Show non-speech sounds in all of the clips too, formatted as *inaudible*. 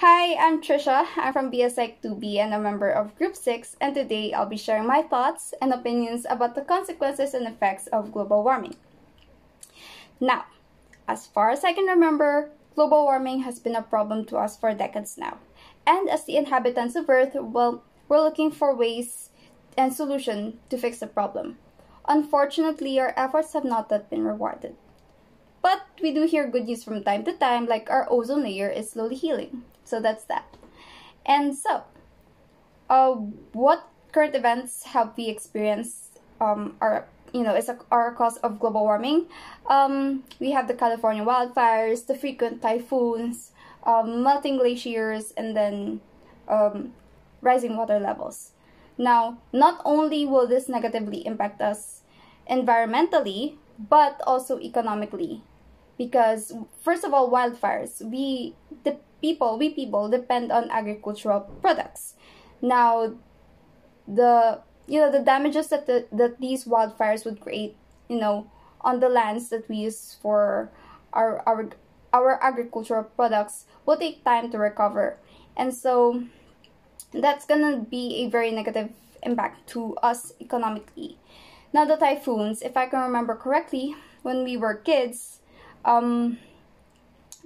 Hi, I'm Trisha. I'm from BSIC 2B and a member of Group 6, and today I'll be sharing my thoughts and opinions about the consequences and effects of global warming. Now, as far as I can remember, global warming has been a problem to us for decades now. And as the inhabitants of Earth, well, we're looking for ways and solutions to fix the problem. Unfortunately, our efforts have not yet been rewarded. But we do hear good news from time to time, like our ozone layer is slowly healing. So that's that. And so, uh, what current events have we experienced um, are you know, is a, are a cause of global warming. Um, we have the California wildfires, the frequent typhoons, um, melting glaciers, and then um, rising water levels. Now, not only will this negatively impact us environmentally, but also economically. Because, first of all, wildfires, we, people, we people depend on agricultural products. Now, the you know the damages that the, that these wildfires would create you know on the lands that we use for our our our agricultural products will take time to recover and so that's gonna be a very negative impact to us economically now the typhoons if i can remember correctly when we were kids um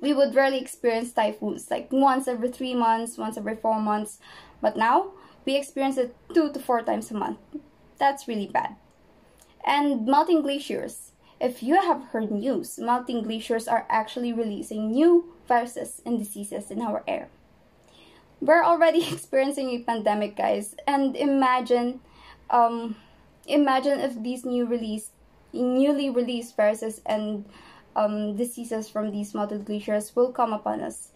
we would rarely experience typhoons like once every three months once every four months but now we experience it two to four times a month. That's really bad. And melting glaciers. If you have heard news, melting glaciers are actually releasing new viruses and diseases in our air. We're already *laughs* experiencing a pandemic, guys, and imagine, um, imagine if these new release, newly released viruses and um, diseases from these melted glaciers will come upon us.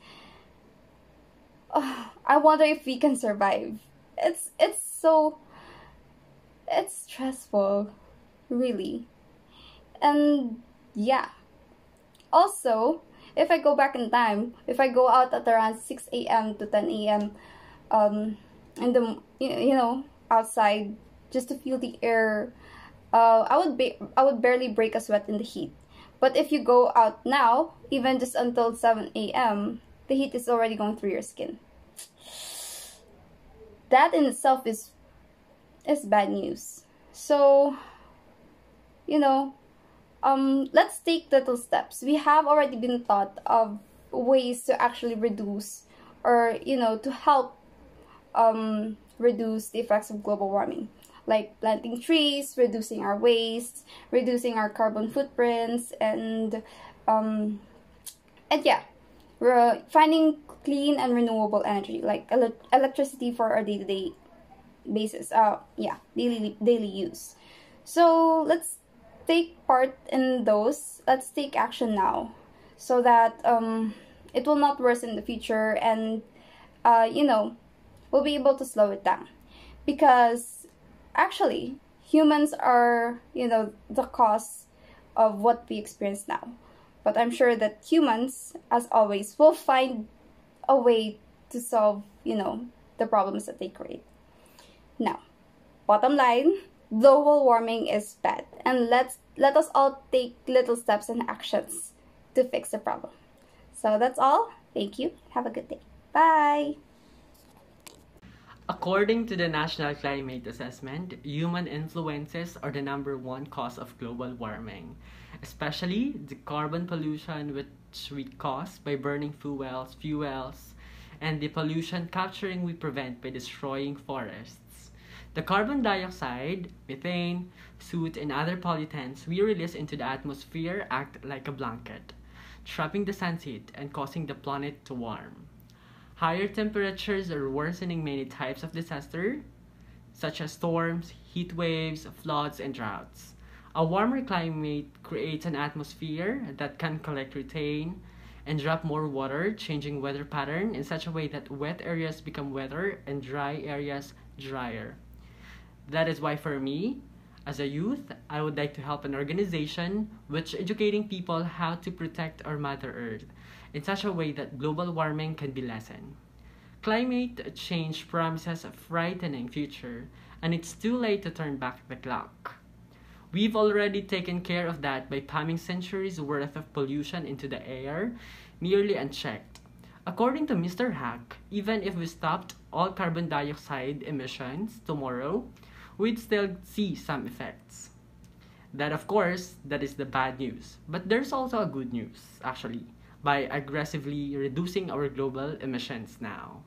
Oh, I wonder if we can survive. It's it's so it's stressful really. And yeah. Also if i go back in time if i go out at around 6 a.m to 10 a.m um in the you know outside just to feel the air uh i would be i would barely break a sweat in the heat but if you go out now even just until 7 a.m the heat is already going through your skin that in itself is is bad news. So, you know, um, let's take little steps. We have already been taught of ways to actually reduce or, you know, to help um, reduce the effects of global warming. Like planting trees, reducing our waste, reducing our carbon footprints, and um, and yeah, we're finding clean and renewable energy like ele electricity for our day-to-day basis uh yeah daily daily use so let's take part in those let's take action now so that um it will not worsen in the future and uh you know we'll be able to slow it down because actually humans are you know the cause of what we experience now but I'm sure that humans, as always, will find a way to solve, you know, the problems that they create. Now, bottom line, global warming is bad, and let's let us all take little steps and actions to fix the problem. So that's all. Thank you. Have a good day. Bye. According to the National Climate Assessment, human influences are the number one cause of global warming, especially the carbon pollution which we cause by burning fuels, fuels, and the pollution capturing we prevent by destroying forests. The carbon dioxide, methane, soot, and other pollutants we release into the atmosphere act like a blanket, trapping the sun's heat and causing the planet to warm. Higher temperatures are worsening many types of disaster, such as storms, heat waves, floods, and droughts. A warmer climate creates an atmosphere that can collect, retain, and drop more water, changing weather pattern in such a way that wet areas become wetter and dry areas drier. That is why for me, as a youth, I would like to help an organization which educating people how to protect our Mother Earth in such a way that global warming can be lessened. Climate change promises a frightening future, and it's too late to turn back the clock. We've already taken care of that by pumping centuries worth of pollution into the air, nearly unchecked. According to Mr. Hack, even if we stopped all carbon dioxide emissions tomorrow, we'd still see some effects. That, of course, that is the bad news. But there's also a good news, actually, by aggressively reducing our global emissions now.